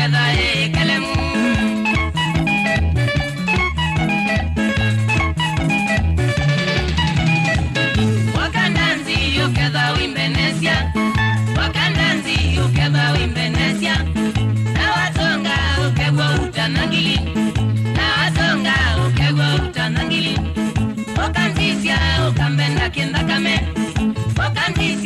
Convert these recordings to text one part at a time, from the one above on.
Queda ahí,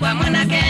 kwa mwanake.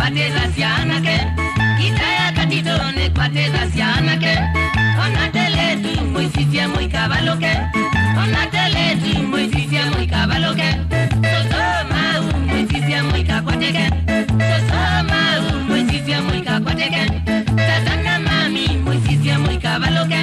kwateza sianake kisaya katitone kwateza sianake onateletu moisisie moikabaloke onateletu moisisie moikabaloke sosomau moisisie moikakwateke sosomau moisisie moikakwateke tatana mami moisisie moikabaloke